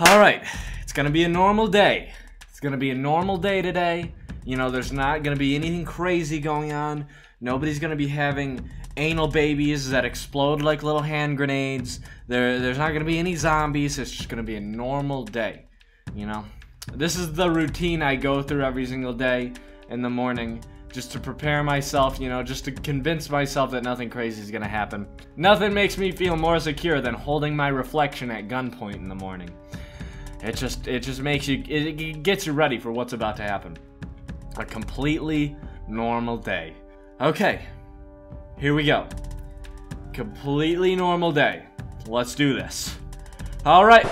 All right, it's gonna be a normal day. It's gonna be a normal day today. You know, there's not gonna be anything crazy going on. Nobody's gonna be having anal babies that explode like little hand grenades. There, there's not gonna be any zombies. It's just gonna be a normal day. You know, this is the routine I go through every single day in the morning just to prepare myself, you know, just to convince myself that nothing crazy is gonna happen. Nothing makes me feel more secure than holding my reflection at gunpoint in the morning. It just it just makes you it, it gets you ready for what's about to happen. A completely normal day. Okay. Here we go. Completely normal day. Let's do this. All right.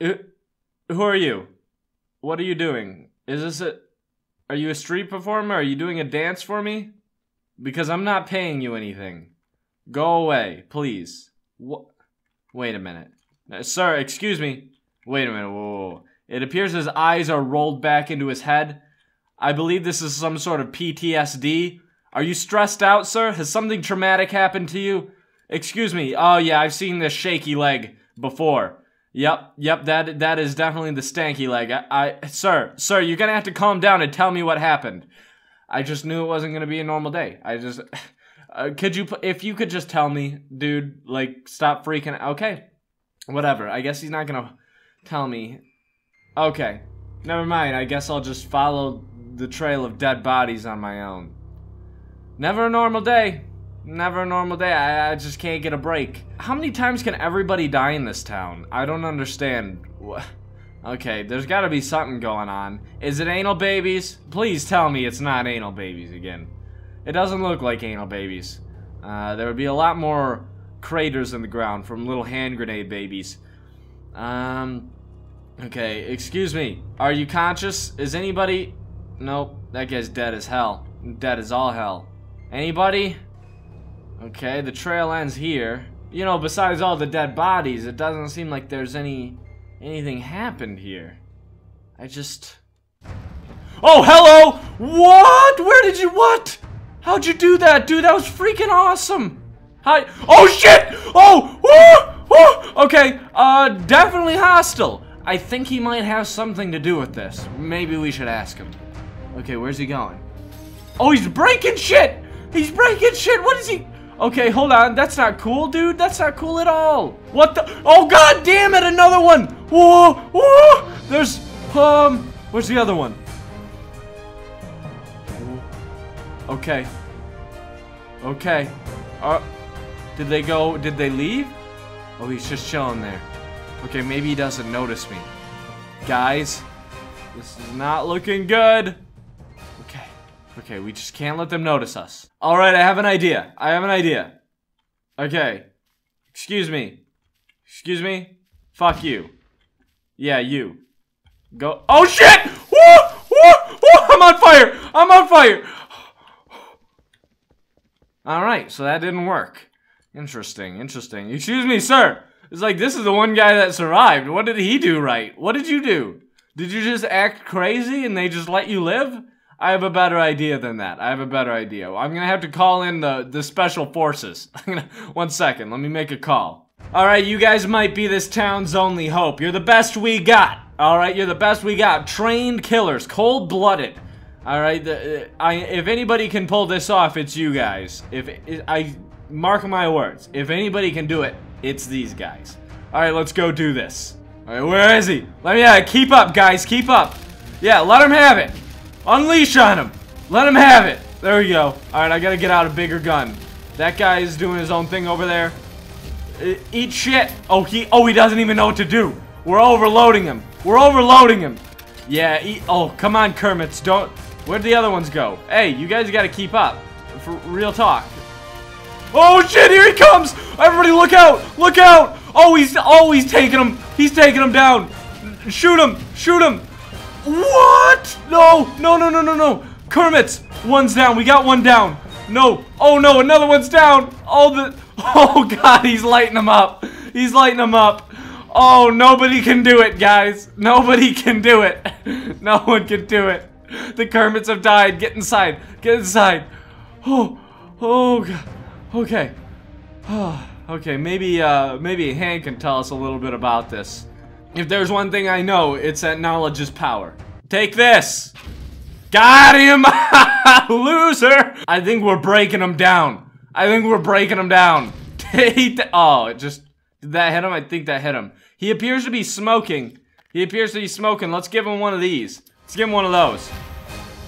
Who are you? What are you doing? Is this a Are you a street performer? Are you doing a dance for me? Because I'm not paying you anything. Go away, please. What? Wait a minute. Uh, sir, excuse me. Wait a minute, whoa, whoa. It appears his eyes are rolled back into his head. I believe this is some sort of PTSD. Are you stressed out, sir? Has something traumatic happened to you? Excuse me. Oh yeah, I've seen this shaky leg before. Yep, yep, that that is definitely the stanky leg. I, I sir, sir, you're gonna have to calm down and tell me what happened. I just knew it wasn't gonna be a normal day. I just, uh, could you, if you could just tell me, dude, like, stop freaking. Okay, whatever. I guess he's not gonna tell me. Okay, never mind. I guess I'll just follow the trail of dead bodies on my own. Never a normal day. Never a normal day. I, I just can't get a break. How many times can everybody die in this town? I don't understand. Okay, there's gotta be something going on. Is it anal babies? Please tell me it's not anal babies again. It doesn't look like anal babies. Uh, there would be a lot more craters in the ground from little hand grenade babies. Um, okay, excuse me. Are you conscious? Is anybody... Nope, that guy's dead as hell. Dead as all hell. Anybody? Okay, the trail ends here. You know, besides all the dead bodies, it doesn't seem like there's any... anything happened here. I just... Oh, hello! What? Where did you... what? How'd you do that, dude? That was freaking awesome! Hi... Oh, shit! Oh! Okay, uh, definitely hostile. I think he might have something to do with this. Maybe we should ask him. Okay, where's he going? Oh, he's breaking shit! He's breaking shit! What is he... Okay, hold on. That's not cool, dude. That's not cool at all. What the... Oh, god damn it! Another one! Whoa! Whoa! There's... Um... Where's the other one? Okay. Okay. Uh... Did they go... Did they leave? Oh, he's just chilling there. Okay, maybe he doesn't notice me. Guys, this is not looking good. Okay, we just can't let them notice us. All right, I have an idea. I have an idea. Okay, excuse me. Excuse me? Fuck you. Yeah, you. Go. Oh shit! Woo! Woo! Woo! I'm on fire! I'm on fire! Alright, so that didn't work. Interesting, interesting. Excuse me, sir! It's like, this is the one guy that survived. What did he do right? What did you do? Did you just act crazy and they just let you live? I have a better idea than that. I have a better idea. I'm gonna have to call in the, the special forces. One second, let me make a call. Alright, you guys might be this town's only hope. You're the best we got. Alright, you're the best we got. Trained killers, cold-blooded. Alright, uh, if anybody can pull this off, it's you guys. If I mark my words, if anybody can do it, it's these guys. Alright, let's go do this. Alright, where is he? Let me uh, keep up, guys, keep up. Yeah, let him have it. Unleash on him. Let him have it. There we go. Alright, I gotta get out a bigger gun. That guy is doing his own thing over there. Eat shit. Oh, he oh he doesn't even know what to do. We're overloading him. We're overloading him. Yeah, eat, oh, come on, Kermits. Don't Where'd the other ones go? Hey, you guys gotta keep up. For real talk. Oh shit, here he comes! Everybody look out! Look out! Oh, he's oh he's taking him! He's taking him down! Shoot him! Shoot him! What? No! No, no, no, no, no! Kermit's! One's down. We got one down. No. Oh no, another one's down! All the Oh god, he's lighting them up! He's lighting them up! Oh, nobody can do it, guys! Nobody can do it! No one can do it! The Kermits have died! Get inside! Get inside! Oh, oh god. Okay. okay, maybe uh maybe Hank can tell us a little bit about this. If there's one thing I know, it's that knowledge is power. Take this! Got him! Loser! I think we're breaking him down. I think we're breaking him down. Take Oh, it just- Did that hit him? I think that hit him. He appears to be smoking. He appears to be smoking. Let's give him one of these. Let's give him one of those.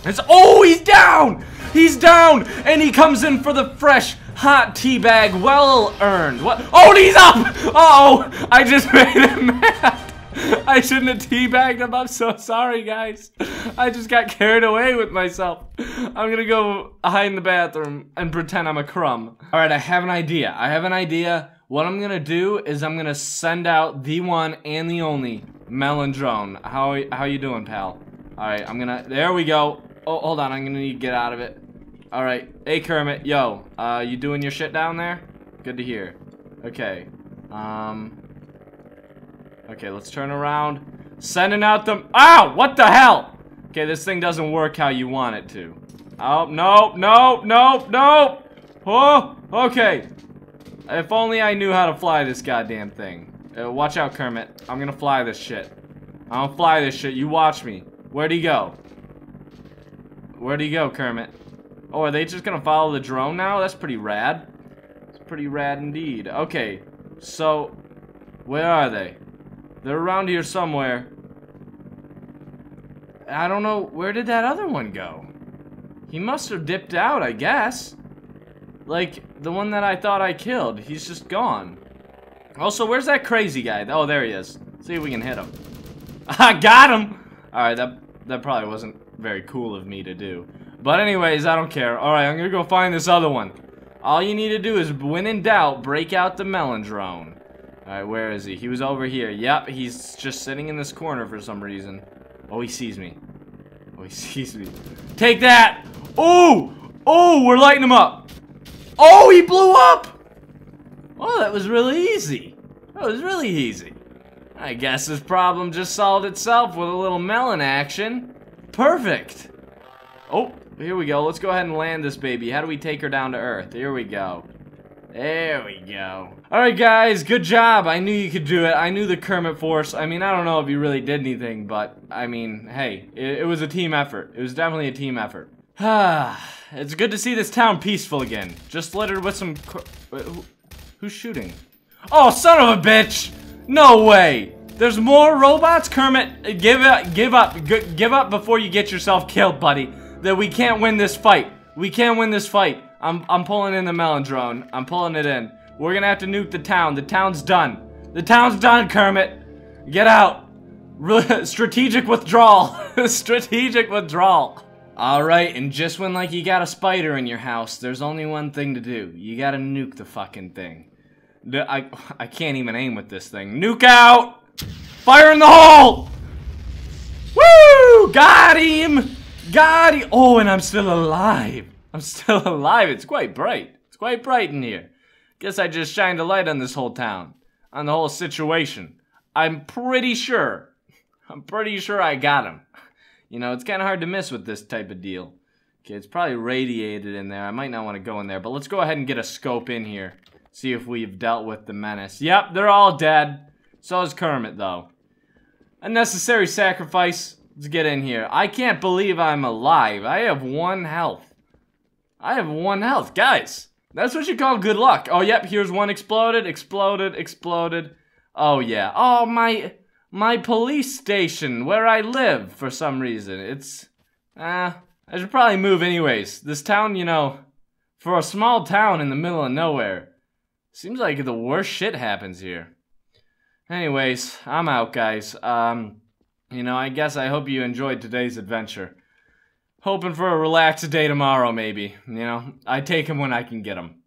It's- Oh, he's down! He's down! And he comes in for the fresh, hot tea bag. Well earned. What? Oh, he's up! Uh oh I just made him mad. I shouldn't have teabagged him. I'm so sorry, guys. I just got carried away with myself. I'm gonna go hide in the bathroom and pretend I'm a crumb. All right, I have an idea. I have an idea. What I'm gonna do is I'm gonna send out the one and the only Melon Drone. How how you doing, pal? All right, I'm gonna. There we go. Oh, hold on. I'm gonna need to get out of it. All right. Hey, Kermit. Yo, uh, you doing your shit down there? Good to hear. Okay. Um. Okay, let's turn around. Sending out the- Ow! What the hell? Okay, this thing doesn't work how you want it to. Oh, no, no, no, no! Oh, okay. If only I knew how to fly this goddamn thing. Uh, watch out, Kermit. I'm gonna fly this shit. I don't fly this shit. You watch me. Where'd he go? Where'd he go, Kermit? Oh, are they just gonna follow the drone now? That's pretty rad. It's pretty rad indeed. Okay, so where are they? They're around here somewhere. I don't know. Where did that other one go? He must have dipped out, I guess. Like, the one that I thought I killed. He's just gone. Also, where's that crazy guy? Oh, there he is. See if we can hit him. I got him! Alright, that, that probably wasn't very cool of me to do. But anyways, I don't care. Alright, I'm gonna go find this other one. All you need to do is, when in doubt, break out the melon drone. Alright, where is he? He was over here. Yep, he's just sitting in this corner for some reason. Oh, he sees me. Oh, he sees me. Take that! Oh! Oh, we're lighting him up! Oh, he blew up! Oh, that was really easy. That was really easy. I guess this problem just solved itself with a little melon action. Perfect. Oh, here we go. Let's go ahead and land this baby. How do we take her down to Earth? Here we go. There we go. Alright guys, good job. I knew you could do it. I knew the Kermit Force. I mean, I don't know if you really did anything, but I mean, hey, it, it was a team effort. It was definitely a team effort. Ah, it's good to see this town peaceful again. Just littered with some... Who, who's shooting? Oh, son of a bitch! No way! There's more robots? Kermit, give up, give up, give up before you get yourself killed, buddy. That we can't win this fight. We can't win this fight. I'm, I'm pulling in the melon drone. I'm pulling it in. We're gonna have to nuke the town. The town's done. The town's done, Kermit. Get out. Re strategic withdrawal. strategic withdrawal. Alright, and just when like you got a spider in your house, there's only one thing to do. You gotta nuke the fucking thing. I, I can't even aim with this thing. Nuke out! Fire in the hole! Woo! Got him! Got him! Oh, and I'm still alive. I'm still alive. It's quite bright. It's quite bright in here. Guess I just shined a light on this whole town. On the whole situation. I'm pretty sure. I'm pretty sure I got him. You know, it's kind of hard to miss with this type of deal. Okay, it's probably radiated in there. I might not want to go in there, but let's go ahead and get a scope in here. See if we've dealt with the menace. Yep, they're all dead. So is Kermit, though. Unnecessary sacrifice. Let's get in here. I can't believe I'm alive. I have one health. I have one health. Guys, that's what you call good luck. Oh, yep, here's one exploded, exploded, exploded. Oh, yeah. Oh, my my police station where I live for some reason. It's, ah, uh, I should probably move anyways. This town, you know, for a small town in the middle of nowhere, seems like the worst shit happens here. Anyways, I'm out, guys. Um, you know, I guess I hope you enjoyed today's adventure. Hoping for a relaxed day tomorrow, maybe. You know, I take him when I can get him.